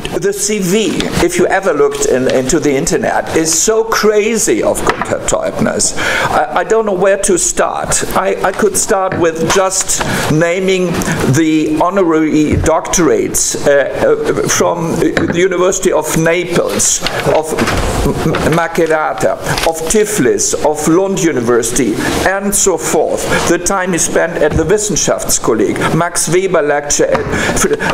the CV, if you ever looked in, into the internet, is so crazy of Gunther Teubner's. I, I, don't know where to start. I, I could start with just naming the honorary doctorates uh, uh, from the University of Naples, of Macerata, of Tiflis, of Lund University, and so forth. The time he spent at the Wissenschaftskolleg, Max Weber lecture.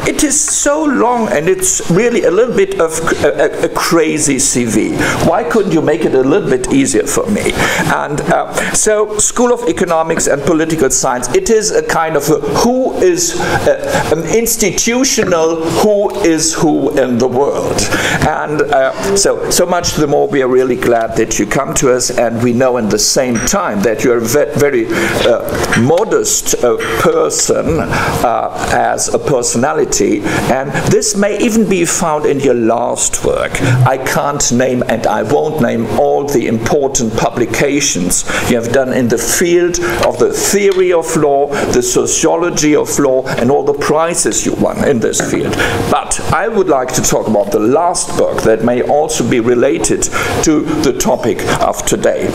It is so long and it's really a little bit of a, a, a crazy CV. Why couldn't you make it a little bit easier for me? And uh, so, School of Economics and Political Science, it is a kind of a who is uh, an institutional who is who in the world. And uh, so, so much the more we are really glad that you come to us, and we know in the same time that you're a ve very uh, modest uh, person uh, as a personality, and this may even be found in your last work. I can't name and I won't name all the important publications you have done in the field of the theory of law, the sociology of law, and all the prizes you won in this field. But I would like to talk about the last book that may also be related to the topic of today.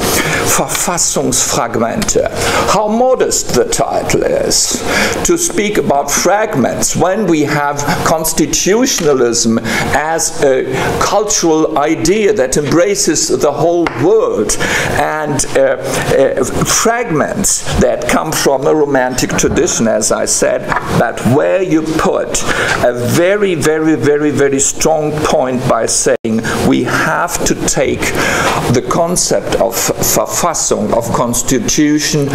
Verfassungsfragmente. How modest the title is. To speak about fragments when we have constitutionalism as a cultural idea that embraces the whole world and uh, uh, fragments that come from a romantic tradition, as I said, but where you put a very, very, very, very strong point by saying we have to take the concept of Verfassung, of constitution,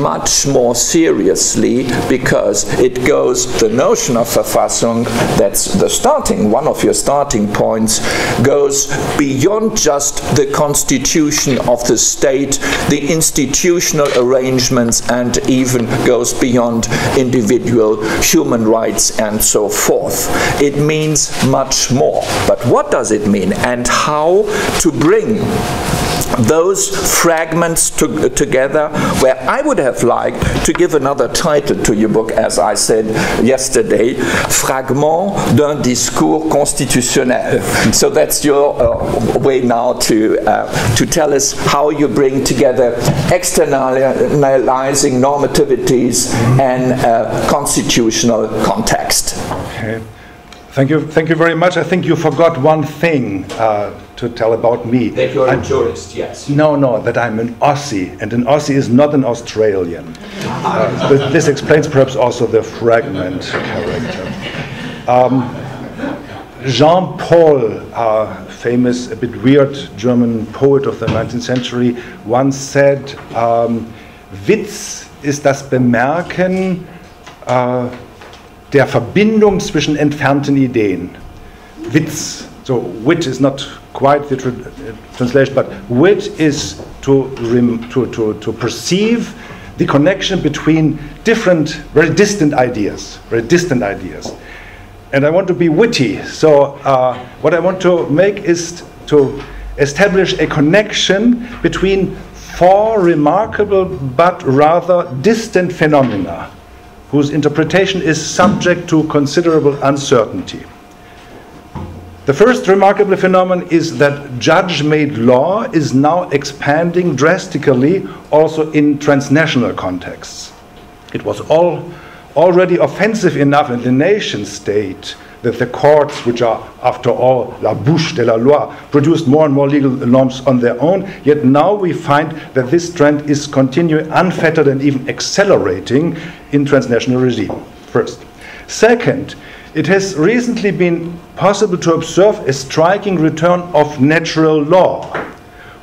much more seriously because it goes, the notion of Verfassung, that's the starting, one of your starting points, goes beyond just the constitution of the state, the institutional arrangements, and even goes beyond individual human rights and so forth. It means much more. But what does it mean and how to bring those fragments to, together where I would have liked to give another title to your book as I said yesterday Fragment d'un discours constitutionnel. So that's your uh, way now to uh, to tell us how you bring together externalizing normativities and uh, constitutional context. Okay. Thank you, thank you very much. I think you forgot one thing uh, to tell about me. That you're I'm, a tourist, yes. No, no, that I'm an Ossi, and an Ossi is not an Australian. Uh, this, this, explains perhaps also the fragment character. Um, Jean Paul, a famous, a bit weird German poet of the 19th century, once said, um, Witz ist das Bemerken, uh, der Verbindung zwischen entfernten Ideen. Witz, so wit is not quite the tra translation, but wit is to, to, to, to perceive the connection between different, very distant ideas, very distant ideas. And I want to be witty, so uh, what I want to make is to establish a connection between four remarkable but rather distant phenomena whose interpretation is subject to considerable uncertainty. The first remarkable phenomenon is that judge made law is now expanding drastically also in transnational contexts. It was all already offensive enough in the nation state that the courts, which are, after all, la bouche de la loi, produced more and more legal norms on their own. Yet now we find that this trend is continuing unfettered and even accelerating in transnational regime. First. Second, it has recently been possible to observe a striking return of natural law.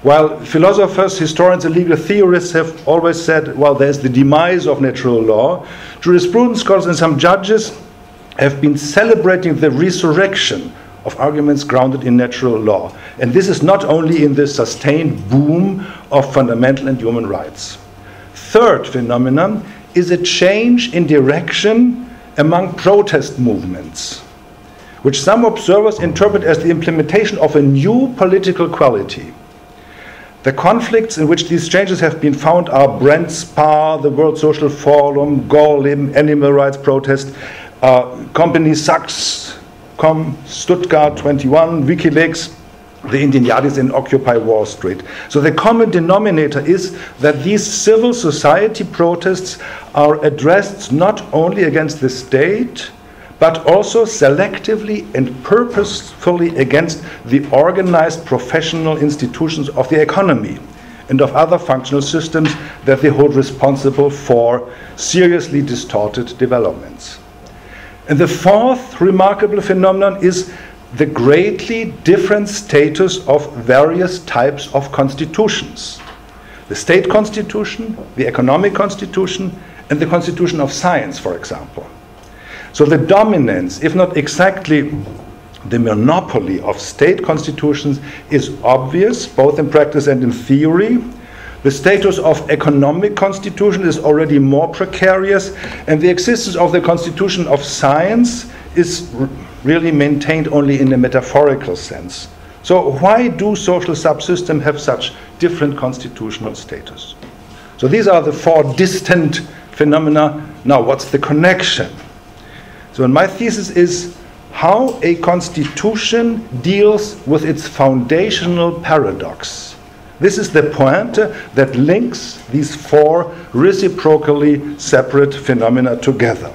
While philosophers, historians, and legal theorists have always said, well, there's the demise of natural law, jurisprudence scholars and some judges have been celebrating the resurrection of arguments grounded in natural law. And this is not only in the sustained boom of fundamental and human rights. Third phenomenon is a change in direction among protest movements, which some observers interpret as the implementation of a new political quality. The conflicts in which these changes have been found are Brent Spar, the World Social Forum, Gorleben, animal rights protest, uh, company Sachs Com, Stuttgart 21, WikiLeaks, the Indignados in Occupy Wall Street. So the common denominator is that these civil society protests are addressed not only against the state, but also selectively and purposefully against the organized professional institutions of the economy and of other functional systems that they hold responsible for seriously distorted developments. And the fourth remarkable phenomenon is the greatly different status of various types of constitutions the state constitution, the economic constitution, and the constitution of science, for example. So the dominance, if not exactly the monopoly of state constitutions, is obvious, both in practice and in theory. The status of economic constitution is already more precarious, and the existence of the constitution of science is really maintained only in a metaphorical sense. So, why do social subsystems have such different constitutional status? So, these are the four distant phenomena. Now, what's the connection? So, my thesis is how a constitution deals with its foundational paradox. This is the point that links these four reciprocally separate phenomena together.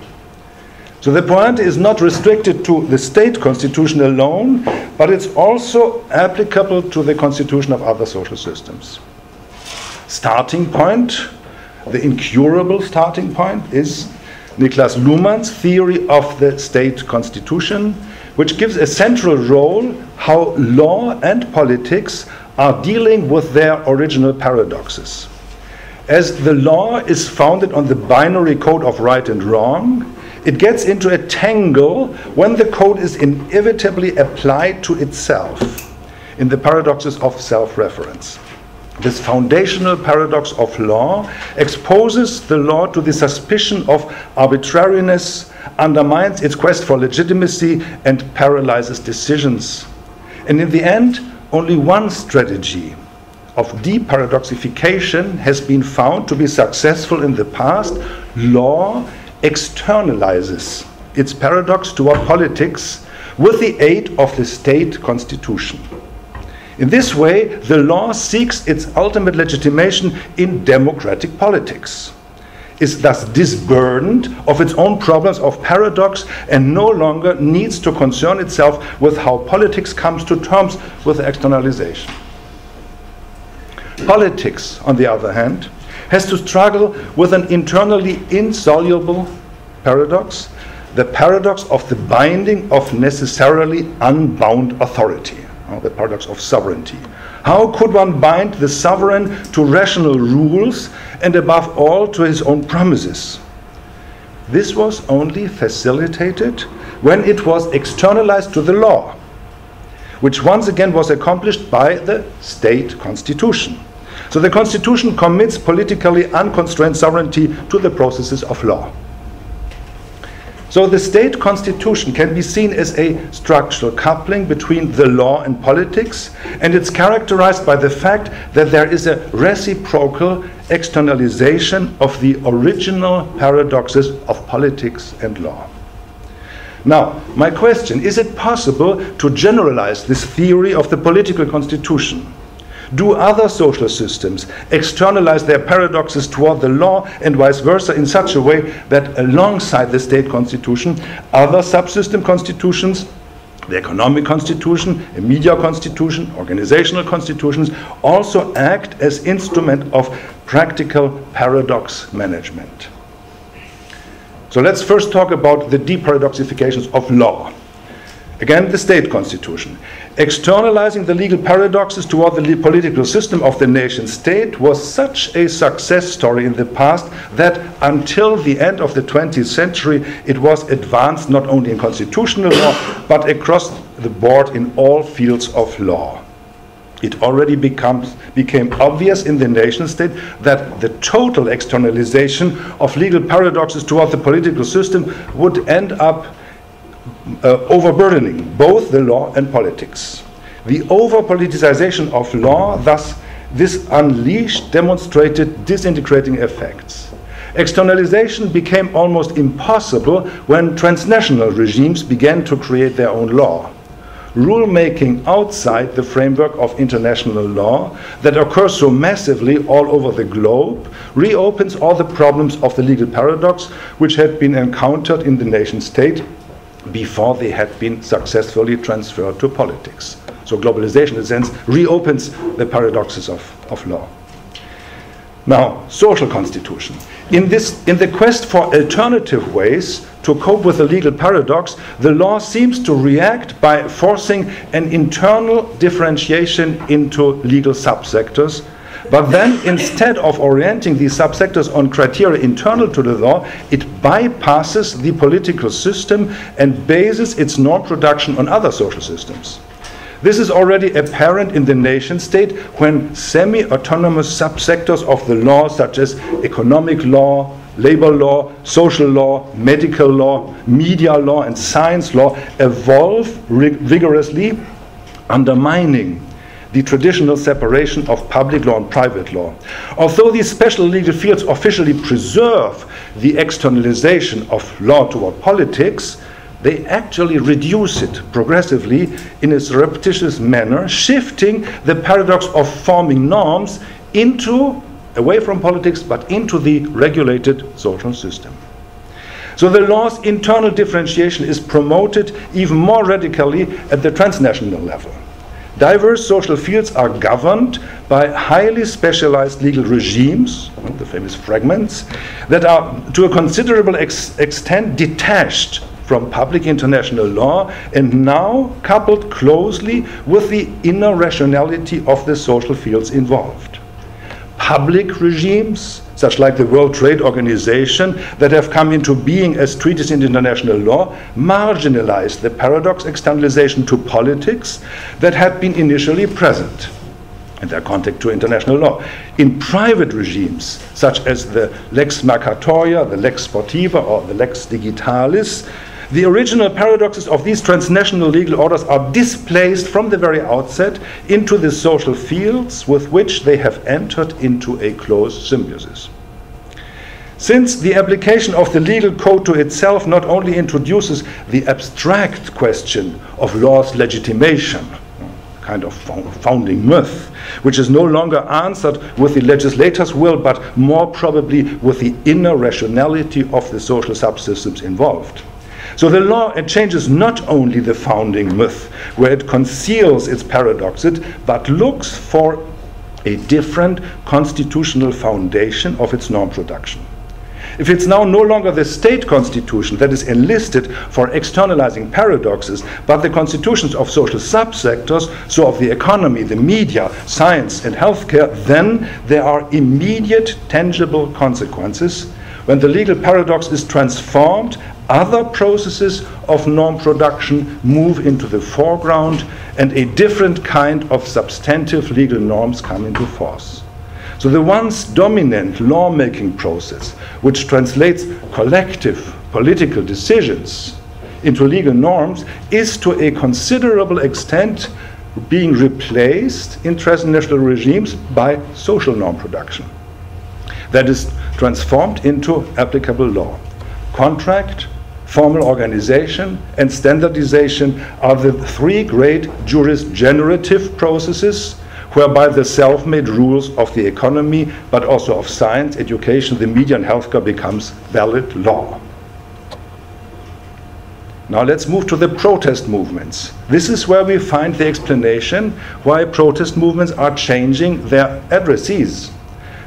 So the point is not restricted to the state constitution alone, but it's also applicable to the constitution of other social systems. Starting point, the incurable starting point is Niklas Luhmann's theory of the state constitution, which gives a central role how law and politics are dealing with their original paradoxes. As the law is founded on the binary code of right and wrong, it gets into a tangle when the code is inevitably applied to itself in the paradoxes of self reference. This foundational paradox of law exposes the law to the suspicion of arbitrariness, undermines its quest for legitimacy, and paralyzes decisions. And in the end, only one strategy of deparadoxification has been found to be successful in the past law externalizes its paradox toward politics with the aid of the state constitution. In this way, the law seeks its ultimate legitimation in democratic politics, is thus disburdened of its own problems of paradox, and no longer needs to concern itself with how politics comes to terms with externalization. Politics, on the other hand, has to struggle with an internally insoluble paradox the paradox of the binding of necessarily unbound authority, the paradox of sovereignty. How could one bind the sovereign to rational rules and, above all, to his own promises? This was only facilitated when it was externalized to the law, which once again was accomplished by the state constitution. So the Constitution commits politically unconstrained sovereignty to the processes of law. So the state constitution can be seen as a structural coupling between the law and politics, and it's characterized by the fact that there is a reciprocal externalization of the original paradoxes of politics and law. Now, my question is it possible to generalize this theory of the political constitution? Do other social systems externalize their paradoxes toward the law and vice versa in such a way that alongside the state constitution, other subsystem constitutions the economic constitution, a media constitution, organizational constitutions also act as instrument of practical paradox management. So let's first talk about the deparadoxifications of law. Again, the state constitution. Externalizing the legal paradoxes toward the political system of the nation state was such a success story in the past that until the end of the 20th century it was advanced not only in constitutional law but across the board in all fields of law. It already becomes, became obvious in the nation state that the total externalization of legal paradoxes toward the political system would end up uh, overburdening both the law and politics. The over politicization of law, thus, this unleashed demonstrated disintegrating effects. Externalization became almost impossible when transnational regimes began to create their own law. Rulemaking outside the framework of international law that occurs so massively all over the globe reopens all the problems of the legal paradox which had been encountered in the nation state before they had been successfully transferred to politics. So globalization, in a sense, reopens the paradoxes of, of law. Now, social constitution. In, this, in the quest for alternative ways to cope with the legal paradox, the law seems to react by forcing an internal differentiation into legal subsectors. But then, instead of orienting these subsectors on criteria internal to the law, it bypasses the political system and bases its norm production on other social systems. This is already apparent in the nation state when semi autonomous subsectors of the law, such as economic law, labor law, social law, medical law, media law, and science law, evolve vigorously, undermining the traditional separation of public law and private law. Although these special legal fields officially preserve the externalization of law toward politics, they actually reduce it progressively in a surreptitious manner, shifting the paradox of forming norms into, away from politics, but into the regulated social system. So the law's internal differentiation is promoted even more radically at the transnational level. Diverse social fields are governed by highly specialized legal regimes, the famous fragments, that are to a considerable ex extent detached from public international law and now coupled closely with the inner rationality of the social fields involved. Public regimes, such like the World Trade Organization, that have come into being as treaties in international law, marginalize the paradox externalization to politics that had been initially present in their contact to international law. In private regimes, such as the Lex Mercatoria, the Lex Sportiva, or the Lex Digitalis, the original paradoxes of these transnational legal orders are displaced from the very outset into the social fields with which they have entered into a close symbiosis. Since the application of the legal code to itself not only introduces the abstract question of law's legitimation, a kind of founding myth, which is no longer answered with the legislator's will, but more probably with the inner rationality of the social subsystems involved. So the law it changes not only the founding myth, where it conceals its paradoxes, but looks for a different constitutional foundation of its norm production. If it's now no longer the state constitution that is enlisted for externalizing paradoxes, but the constitutions of social subsectors, so of the economy, the media, science, and healthcare, then there are immediate tangible consequences when the legal paradox is transformed other processes of norm production move into the foreground and a different kind of substantive legal norms come into force. So the once dominant lawmaking process, which translates collective political decisions into legal norms, is to a considerable extent being replaced in transnational regimes by social norm production. That is transformed into applicable law. Contract, formal organization, and standardization are the three great juris-generative processes whereby the self-made rules of the economy, but also of science, education, the media, and healthcare becomes valid law. Now let's move to the protest movements. This is where we find the explanation why protest movements are changing their addressees.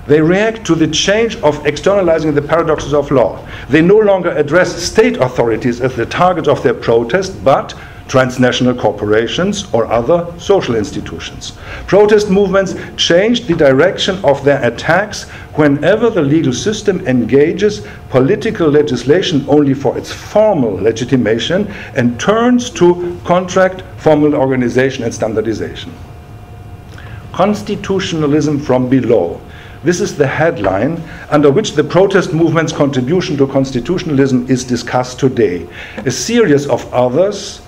They react to the change of externalizing the paradoxes of law. They no longer address state authorities as the target of their protest, but transnational corporations or other social institutions. Protest movements change the direction of their attacks whenever the legal system engages political legislation only for its formal legitimation and turns to contract, formal organization, and standardization. Constitutionalism from below this is the headline under which the protest movement's contribution to constitutionalism is discussed today. A series of others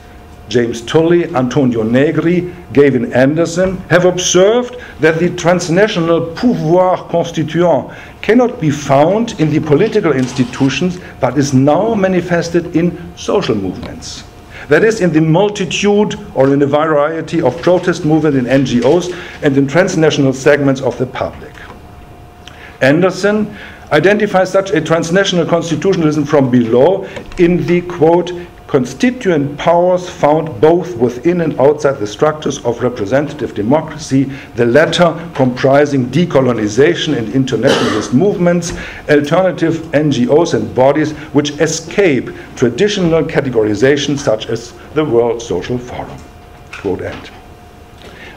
James Tully, Antonio Negri, Gavin Anderson have observed that the transnational pouvoir constituant cannot be found in the political institutions but is now manifested in social movements. That is, in the multitude or in a variety of protest movements in NGOs and in transnational segments of the public. Anderson identifies such a transnational constitutionalism from below in the quote constituent powers found both within and outside the structures of representative democracy, the latter comprising decolonization and internationalist movements, alternative NGOs and bodies which escape traditional categorization such as the World Social Forum. Quote end.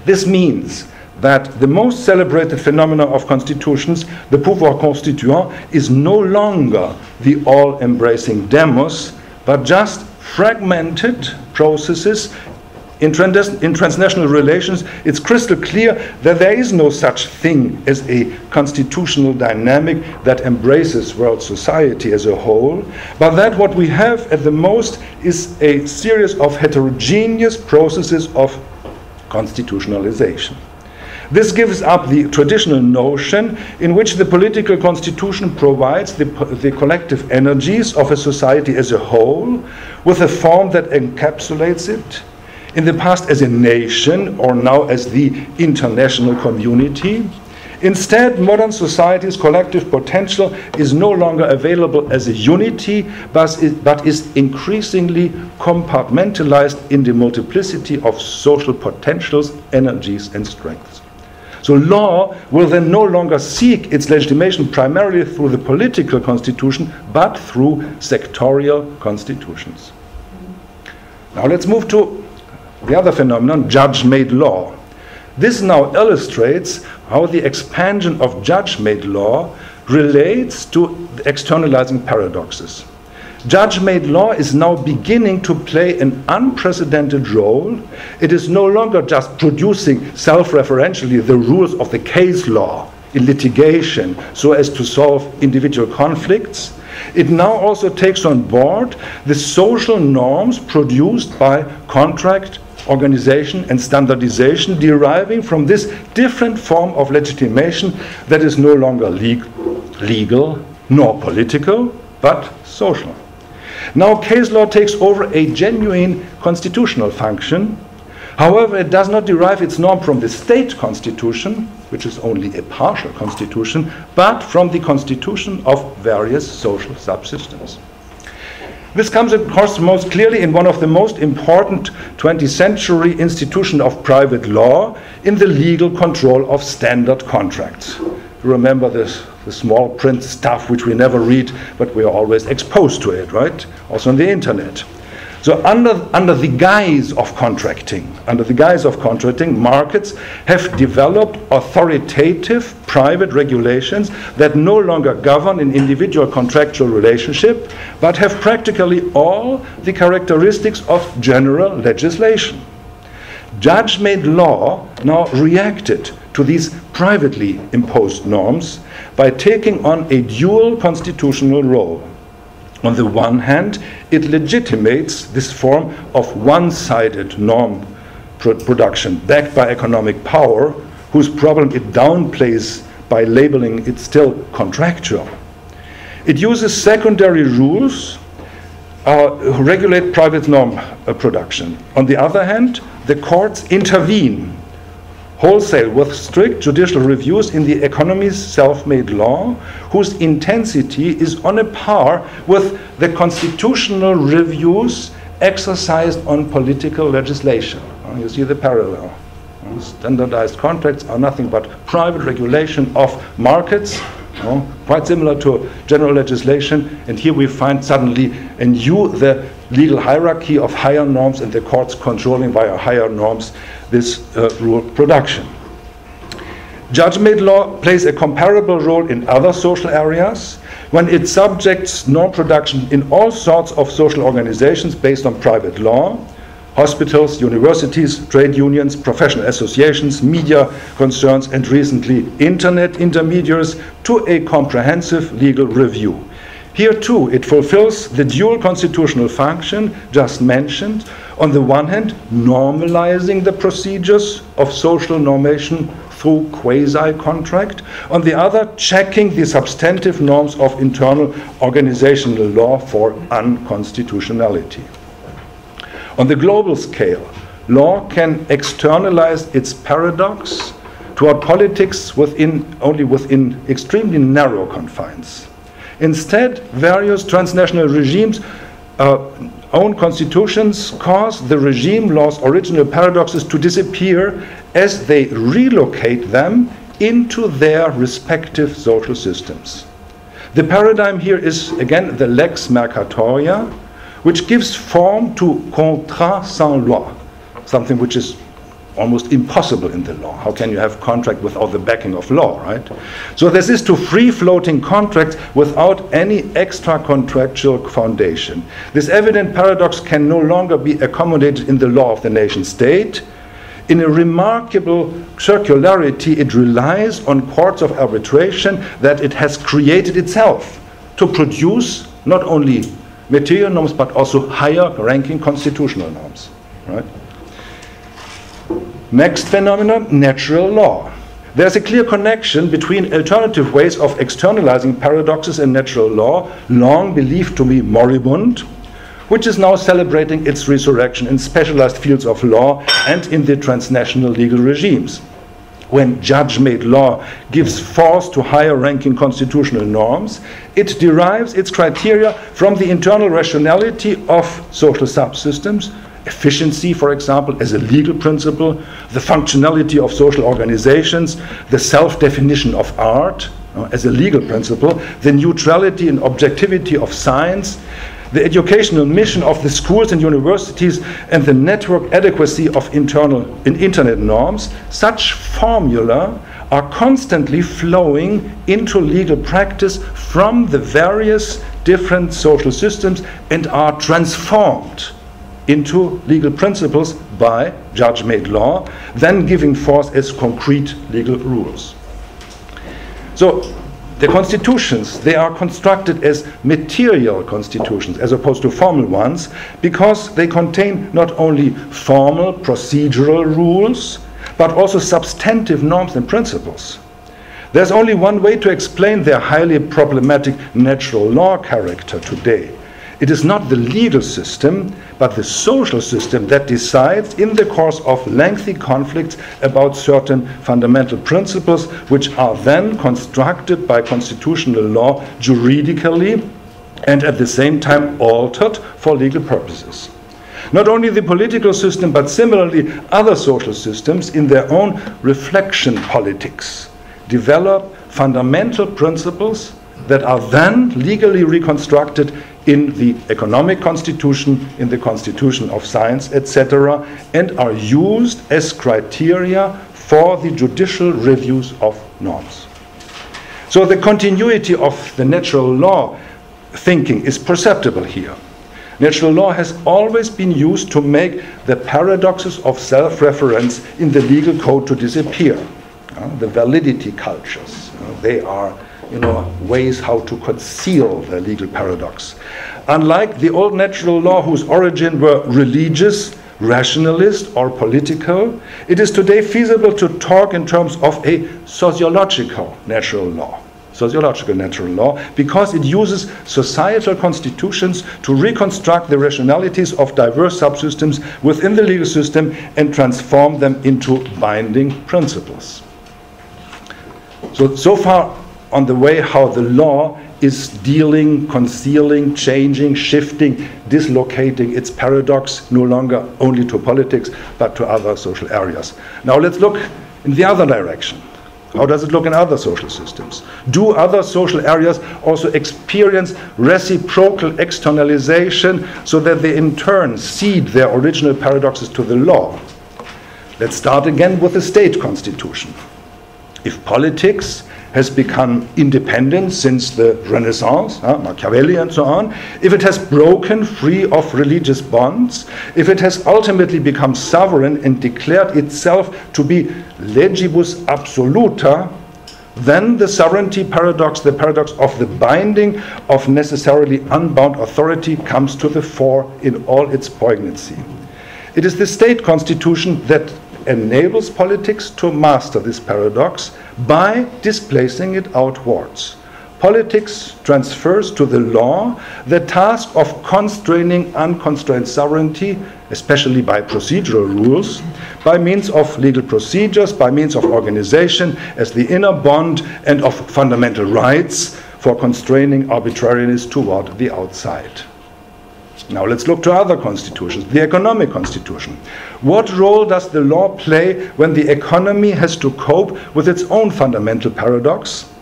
This means that the most celebrated phenomena of constitutions, the pouvoir constituant, is no longer the all embracing demos, but just fragmented processes in, trans in, transnational relations, it's crystal clear that there is no such thing as a constitutional dynamic that embraces world society as a whole, but that what we have at the most is a series of heterogeneous processes of constitutionalization. This gives up the traditional notion in which the political constitution provides the, the collective energies of a society as a whole with a form that encapsulates it, in the past as a nation or now as the international community. Instead, modern society's collective potential is no longer available as a unity, but, but is increasingly compartmentalized in the multiplicity of social potentials, energies, and strengths. So law will then no longer seek its legitimation primarily through the political constitution, but through sectorial constitutions. Now let's move to the other phenomenon, judge-made law. This now illustrates how the expansion of judge-made law relates to the externalizing paradoxes. Judge made law is now beginning to play an unprecedented role. It is no longer just producing self referentially the rules of the case law in litigation so as to solve individual conflicts. It now also takes on board the social norms produced by contract, organization, and standardization deriving from this different form of legitimation that is no longer legal nor political, but social. Now, case law takes over a genuine constitutional function. However, it does not derive its norm from the state constitution, which is only a partial constitution, but from the constitution of various social subsystems. This comes, of course, most clearly in one of the most important 20th century institutions of private law in the legal control of standard contracts. Remember this the small print stuff which we never read, but we are always exposed to it, right? Also on the internet. So under, under the guise of contracting, under the guise of contracting, markets have developed authoritative private regulations that no longer govern an individual contractual relationship, but have practically all the characteristics of general legislation. Judge-made law now reacted to these privately imposed norms by taking on a dual constitutional role. On the one hand, it legitimates this form of one sided norm production backed by economic power, whose problem it downplays by labeling it still contractual. It uses secondary rules uh, regulate private norm uh, production. On the other hand, the courts intervene wholesale with strict judicial reviews in the economy's self-made law, whose intensity is on a par with the constitutional reviews exercised on political legislation. Uh, you see the parallel. Standardized contracts are nothing but private regulation of markets, uh, quite similar to general legislation. And here we find suddenly a new the legal hierarchy of higher norms and the courts controlling via higher norms this uh, rule production. Judge-made law plays a comparable role in other social areas when it subjects norm production in all sorts of social organizations based on private law, hospitals, universities, trade unions, professional associations, media concerns, and recently internet intermediaries to a comprehensive legal review. Here too, it fulfills the dual constitutional function just mentioned. On the one hand, normalizing the procedures of social normation through quasi contract. On the other, checking the substantive norms of internal organizational law for unconstitutionality. On the global scale, law can externalize its paradox toward politics within, only within extremely narrow confines. Instead, various transnational regimes' uh, own constitutions cause the regime law's original paradoxes to disappear as they relocate them into their respective social systems. The paradigm here is again the lex mercatoria, which gives form to contrat sans loi, something which is almost impossible in the law. How can you have contract without the backing of law, right? So this is to free floating contracts without any extra contractual foundation. This evident paradox can no longer be accommodated in the law of the nation state. In a remarkable circularity, it relies on courts of arbitration that it has created itself to produce not only material norms but also higher ranking constitutional norms, right? Next phenomenon, natural law. There's a clear connection between alternative ways of externalizing paradoxes and natural law, long believed to be moribund, which is now celebrating its resurrection in specialized fields of law and in the transnational legal regimes. When judge made law gives force to higher ranking constitutional norms, it derives its criteria from the internal rationality of social subsystems efficiency, for example, as a legal principle, the functionality of social organizations, the self definition of art uh, as a legal principle, the neutrality and objectivity of science, the educational mission of the schools and universities, and the network adequacy of internal in internet norms, such formula are constantly flowing into legal practice from the various different social systems and are transformed into legal principles by judge made law, then giving force as concrete legal rules. So, the constitutions, they are constructed as material constitutions as opposed to formal ones because they contain not only formal procedural rules but also substantive norms and principles. There's only one way to explain their highly problematic natural law character today it is not the legal system, but the social system that decides in the course of lengthy conflicts about certain fundamental principles, which are then constructed by constitutional law juridically and at the same time altered for legal purposes. Not only the political system, but similarly other social systems in their own reflection politics develop fundamental principles that are then legally reconstructed in the economic constitution, in the constitution of science, etc., and are used as criteria for the judicial reviews of norms. So the continuity of the natural law thinking is perceptible here. Natural law has always been used to make the paradoxes of self reference in the legal code to disappear. Uh, the validity cultures, uh, they are you know, ways how to conceal the legal paradox. Unlike the old natural law, whose origin were religious, rationalist, or political, it is today feasible to talk in terms of a sociological natural law. Sociological natural law, because it uses societal constitutions to reconstruct the rationalities of diverse subsystems within the legal system and transform them into binding principles. So, so far on the way how the law is dealing, concealing, changing, shifting, dislocating its paradox no longer only to politics but to other social areas. Now let's look in the other direction. How does it look in other social systems? Do other social areas also experience reciprocal externalization so that they in turn cede their original paradoxes to the law? Let's start again with the state constitution. If politics has become independent since the Renaissance, uh, Machiavelli and so on, if it has broken free of religious bonds, if it has ultimately become sovereign and declared itself to be legibus absoluta, then the sovereignty paradox, the paradox of the binding of necessarily unbound authority, comes to the fore in all its poignancy. It is the state constitution that enables politics to master this paradox by displacing it outwards. Politics transfers to the law the task of constraining unconstrained sovereignty, especially by procedural rules, by means of legal procedures, by means of organization as the inner bond, and of fundamental rights for constraining arbitrariness toward the outside. Now let's look to other constitutions. The economic constitution. What role does the law play when the economy has to cope with its own fundamental paradox,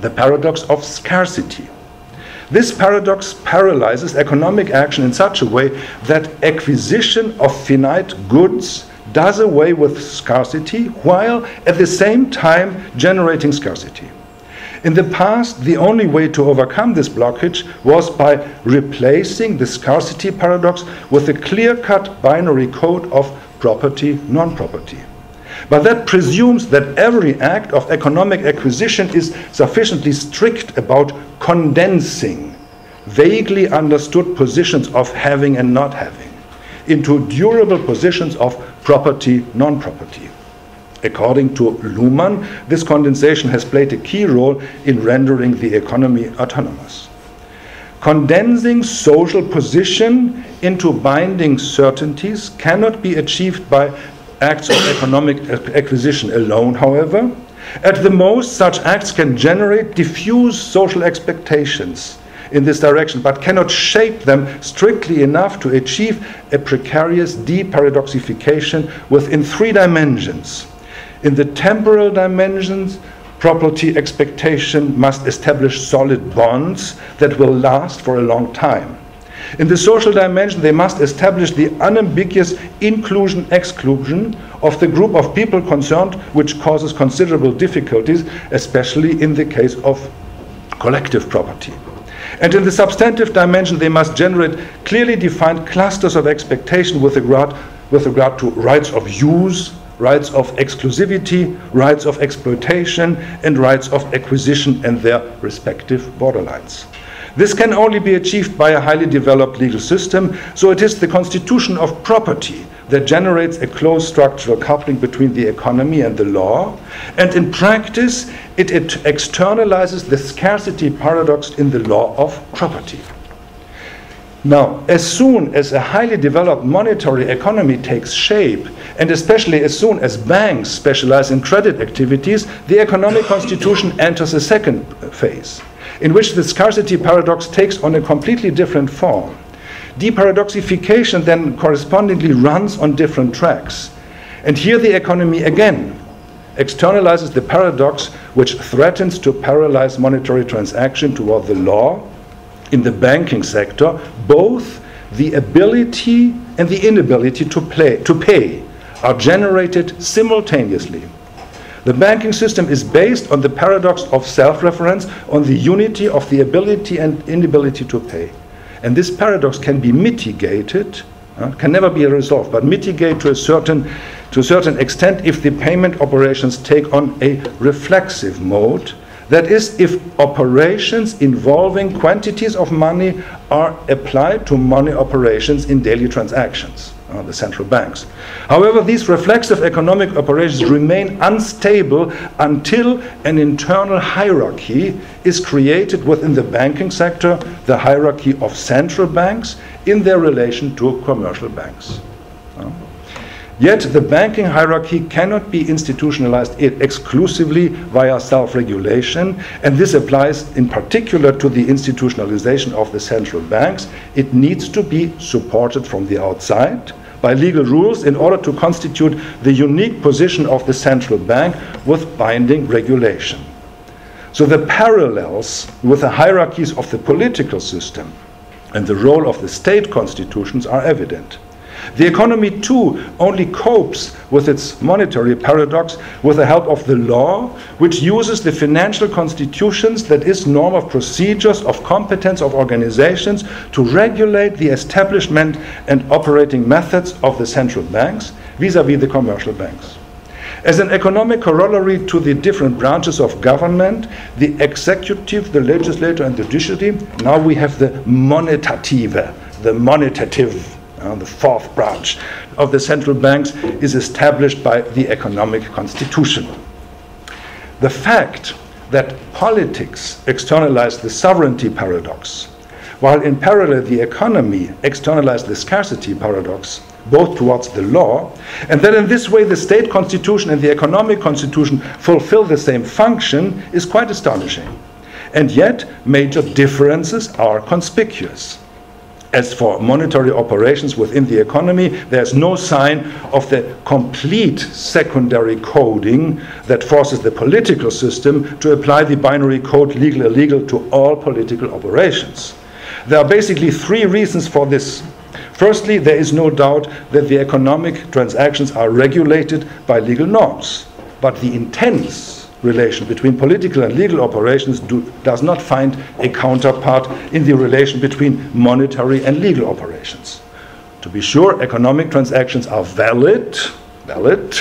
the paradox of scarcity? This paradox paralyzes economic action in such a way that acquisition of finite goods does away with scarcity while at the same time generating scarcity. In the past, the only way to overcome this blockage was by replacing the scarcity paradox with a clear cut binary code of property non property. But that presumes that every act of economic acquisition is sufficiently strict about condensing vaguely understood positions of having and not having into durable positions of property non property. According to Luhmann, this condensation has played a key role in rendering the economy autonomous. Condensing social position into binding certainties cannot be achieved by acts of economic acquisition alone, however. At the most, such acts can generate diffuse social expectations in this direction, but cannot shape them strictly enough to achieve a precarious deparadoxification within three dimensions in the temporal dimensions, property expectation must establish solid bonds that will last for a long time. In the social dimension, they must establish the unambiguous inclusion exclusion of the group of people concerned, which causes considerable difficulties, especially in the case of collective property. And in the substantive dimension, they must generate clearly defined clusters of expectation with regard, with regard to rights of use, rights of exclusivity, rights of exploitation, and rights of acquisition and their respective borderlines. This can only be achieved by a highly developed legal system, so it is the constitution of property that generates a close structural coupling between the economy and the law, and in practice, it, it externalizes the scarcity paradox in the law of property. Now, as soon as a highly developed monetary economy takes shape, and especially as soon as banks specialize in credit activities, the economic constitution enters a second phase, in which the scarcity paradox takes on a completely different form. Deparadoxification then correspondingly runs on different tracks. And here the economy again externalizes the paradox which threatens to paralyze monetary transaction toward the law in the banking sector both the ability and the inability to, play, to pay are generated simultaneously. The banking system is based on the paradox of self reference, on the unity of the ability and inability to pay. And this paradox can be mitigated, uh, can never be resolved, but mitigated to a certain to a certain extent if the payment operations take on a reflexive mode that is, if operations involving quantities of money are applied to money operations in daily transactions, uh, the central banks. However, these reflexive economic operations remain unstable until an internal hierarchy is created within the banking sector, the hierarchy of central banks in their relation to commercial banks. Yet the banking hierarchy cannot be institutionalized exclusively via self regulation, and this applies in particular to the institutionalization of the central banks. It needs to be supported from the outside by legal rules in order to constitute the unique position of the central bank with binding regulation. So the parallels with the hierarchies of the political system and the role of the state constitutions are evident. The economy, too, only copes with its monetary paradox with the help of the law, which uses the financial constitutions, that is, norm of procedures, of competence of organizations, to regulate the establishment and operating methods of the central banks vis a vis the commercial banks. As an economic corollary to the different branches of government, the executive, the legislature, and the judiciary, now we have the monetative, the monetative, uh, the fourth branch of the central banks is established by the economic constitution. The fact that politics externalize the sovereignty paradox, while in parallel the economy externalized the scarcity paradox, both towards the law, and that in this way the state constitution and the economic constitution fulfill the same function is quite astonishing. And yet, major differences are conspicuous. As for monetary operations within the economy, there's no sign of the complete secondary coding that forces the political system to apply the binary code legal illegal to all political operations. There are basically three reasons for this Firstly, there is no doubt that the economic transactions are regulated by legal norms, but the intense relation between political and legal operations do, does not find a counterpart in the relation between monetary and legal operations. To be sure, economic transactions are valid, valid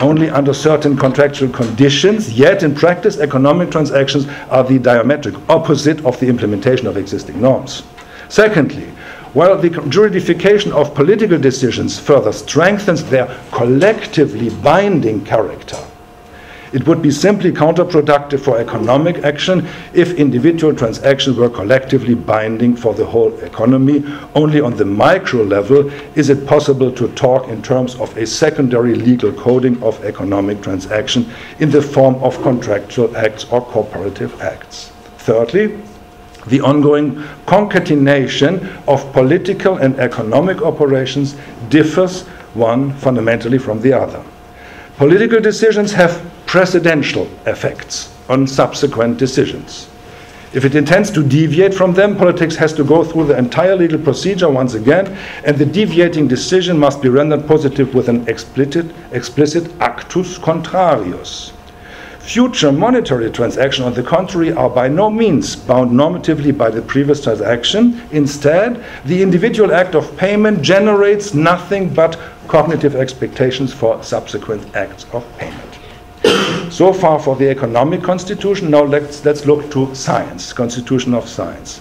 only under certain contractual conditions, yet in practice, economic transactions are the diametric opposite of the implementation of existing norms. Secondly, while the juridification of political decisions further strengthens their collectively binding character, it would be simply counterproductive for economic action if individual transactions were collectively binding for the whole economy. Only on the micro level is it possible to talk in terms of a secondary legal coding of economic transaction in the form of contractual acts or cooperative acts. Thirdly, the ongoing concatenation of political and economic operations differs one fundamentally from the other. Political decisions have precedential effects on subsequent decisions. If it intends to deviate from them, politics has to go through the entire legal procedure once again, and the deviating decision must be rendered positive with an explicit, explicit actus contrarius. Future monetary transactions, on the contrary, are by no means bound normatively by the previous transaction. Instead, the individual act of payment generates nothing but cognitive expectations for subsequent acts of payment. So far for the economic constitution. Now let's, let's look to science, constitution of science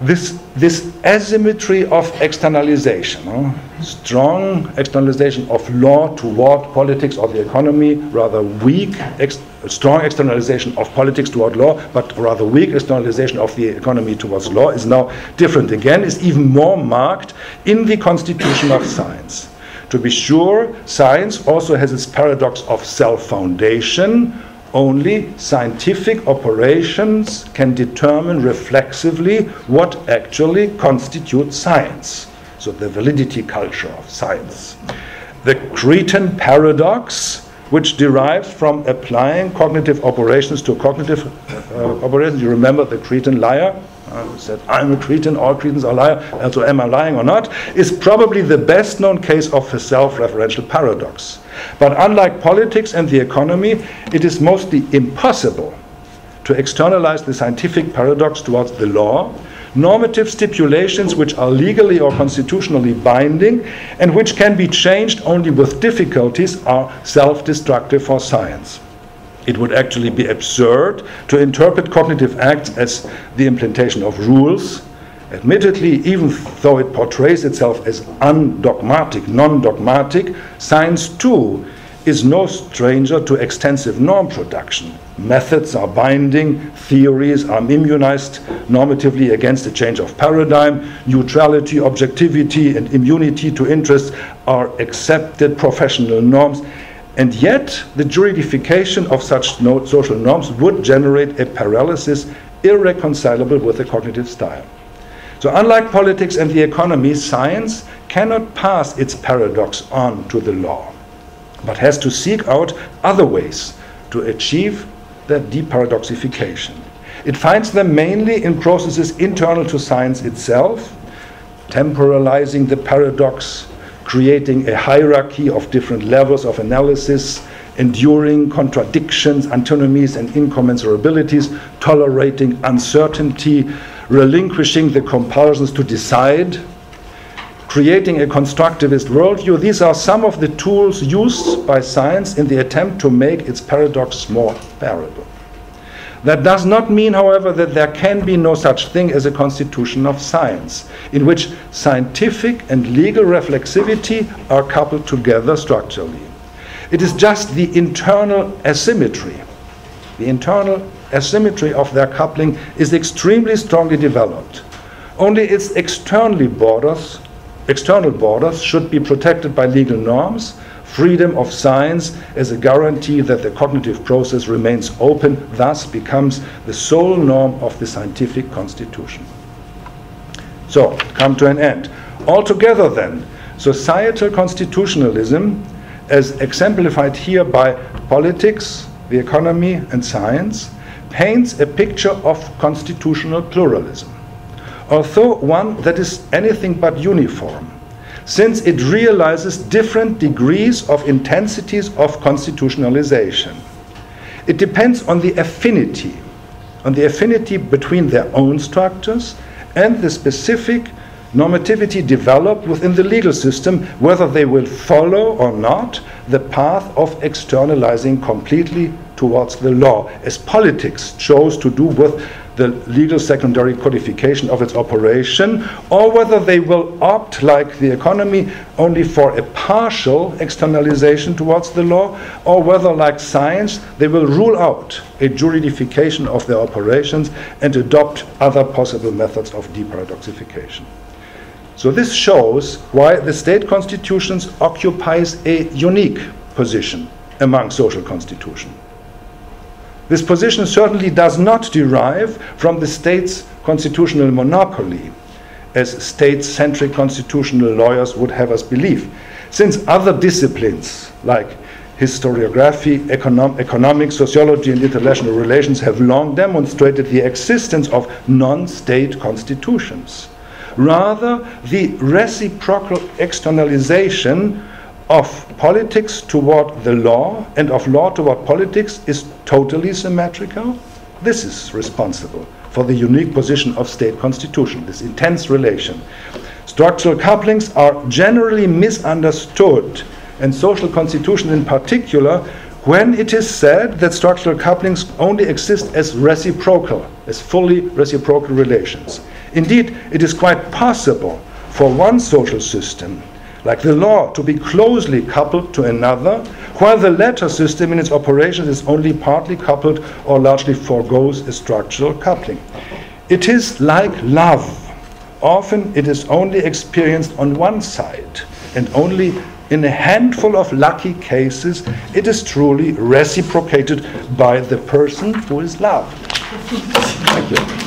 this, this asymmetry of externalization, no? strong externalization of law toward politics or the economy, rather weak, ex strong externalization of politics toward law, but rather weak externalization of the economy towards law is now different again, is even more marked in the constitution of science. To be sure, science also has its paradox of self foundation only scientific operations can determine reflexively what actually constitutes science. So, the validity culture of science. The Cretan paradox, which derives from applying cognitive operations to cognitive uh, operations. You remember the Cretan liar? Uh, said, I'm a Cretan, all Cretans are liars, and so am I lying or not, is probably the best known case of a self referential paradox. But unlike politics and the economy, it is mostly impossible to externalize the scientific paradox towards the law. Normative stipulations which are legally or constitutionally binding and which can be changed only with difficulties are self destructive for science it would actually be absurd to interpret cognitive acts as the implementation of rules. Admittedly, even though it portrays itself as undogmatic, non dogmatic, science too is no stranger to extensive norm production. Methods are binding, theories are immunized normatively against a change of paradigm, neutrality, objectivity, and immunity to interests are accepted professional norms and yet, the juridification of such social norms would generate a paralysis irreconcilable with the cognitive style. So, unlike politics and the economy, science cannot pass its paradox on to the law, but has to seek out other ways to achieve the deparadoxification. It finds them mainly in processes internal to science itself, temporalizing the paradox creating a hierarchy of different levels of analysis, enduring contradictions, antinomies, and incommensurabilities, tolerating uncertainty, relinquishing the compulsions to decide, creating a constructivist worldview. These are some of the tools used by science in the attempt to make its paradox more bearable. That does not mean, however, that there can be no such thing as a constitution of science, in which scientific and legal reflexivity are coupled together structurally. It is just the internal asymmetry. The internal asymmetry of their coupling is extremely strongly developed. Only its externally borders, external borders should be protected by legal norms Freedom of science as a guarantee that the cognitive process remains open thus becomes the sole norm of the scientific constitution. So, come to an end. Altogether, then, societal constitutionalism, as exemplified here by politics, the economy, and science, paints a picture of constitutional pluralism, although one that is anything but uniform since it realizes different degrees of intensities of constitutionalization. It depends on the affinity, on the affinity between their own structures and the specific normativity developed within the legal system, whether they will follow or not the path of externalizing completely towards the law, as politics chose to do with the legal secondary codification of its operation, or whether they will opt, like the economy, only for a partial externalization towards the law, or whether, like science, they will rule out a juridification of their operations and adopt other possible methods of deparadoxification. So this shows why the state constitutions occupies a unique position among social constitutions. This position certainly does not derive from the state's constitutional monopoly, as state centric constitutional lawyers would have us believe, since other disciplines like historiography, econom- economics, sociology, and international relations have long demonstrated the existence of non state constitutions. Rather, the reciprocal externalization of politics toward the law and of law toward politics is totally symmetrical, this is responsible for the unique position of state constitution, this intense relation. Structural couplings are generally misunderstood, and social constitution in particular, when it is said that structural couplings only exist as reciprocal, as fully reciprocal relations. Indeed, it is quite possible for one social system like the law, to be closely coupled to another, while the latter system in its operations is only partly coupled or largely foregoes a structural coupling. It is like love. Often it is only experienced on one side, and only in a handful of lucky cases it is truly reciprocated by the person who is loved. Thank you.